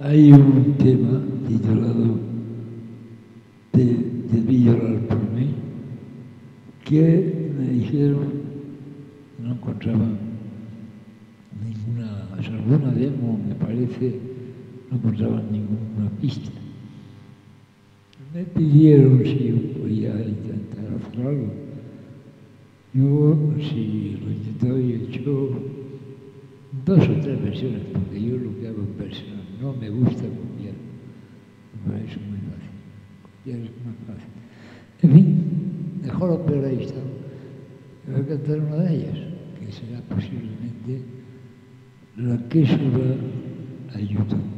Hay un tema titulado Te, Debí llorar por mí, que me dijeron no encontraba ninguna, o sea, alguna demo me parece, no encontraba ninguna pista. Me pidieron si podía intentar hacer algo. Yo, si lo intentaba he hecho dos o tres versiones, porque yo lo que hago en versiones no me gusta copiar, me parece muy fácil, copiar es muy fácil. En fin, mejor o peor ahí está. voy a cantar una de ellas, que será posiblemente la que suba a YouTube.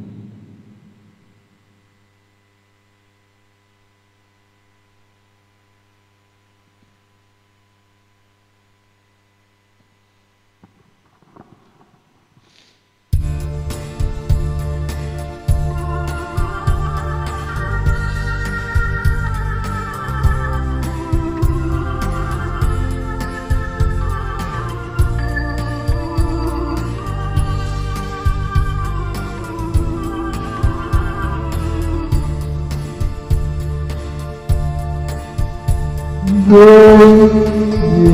e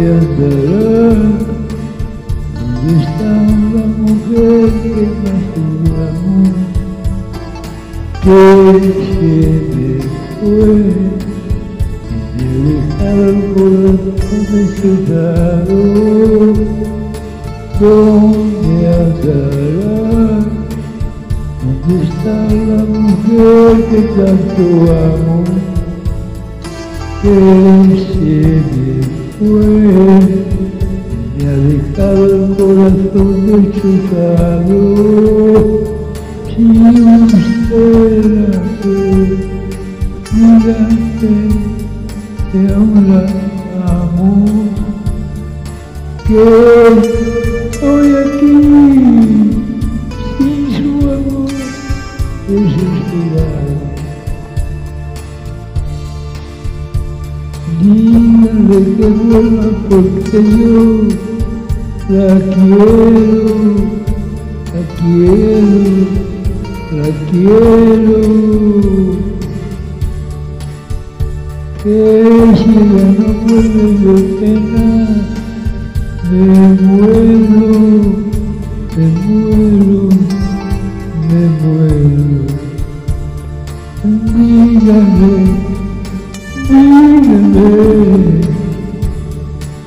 andará. está a mulher que mais tem amor? Que foi, e eu estava morando quando estudaram. Onde andará? Onde está a mulher que tanto amor? Que se me fue, me ha dejado el corazón dechuzado. Si usted la ve, dígame que aún la amo, que estoy aquí Que vuelva porque yo la quiero, la quiero, la quiero. Que si ella no vuelve de pena, me muero, me muero, me muero. Dígale dígame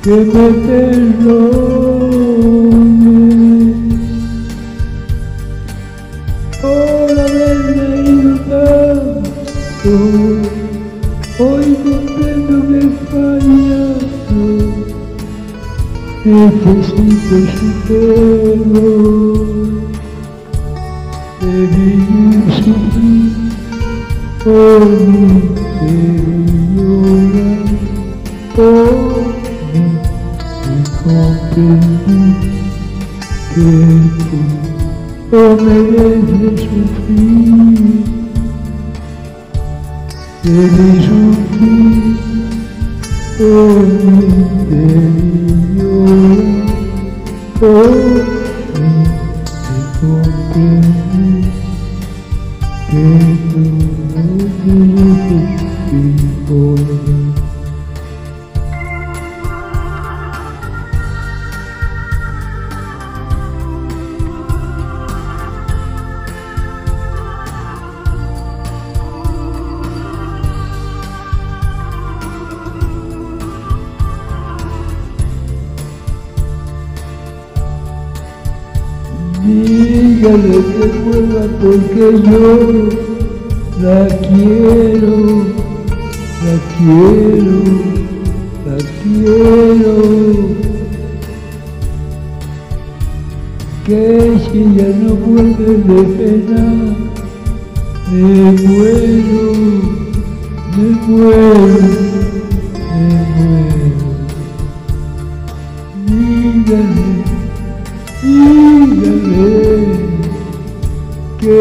que me perdone por haberme ido tanto. Hoy comprendo que fallado, necesito su perdón. Debí sufrir por mí, debí llorar y Oh, my it should be me, Oh, Dígale que vuelva porque yo la quiero, la quiero, la quiero. Que si ella no vuelve de pena, me muero, me muero, me muero.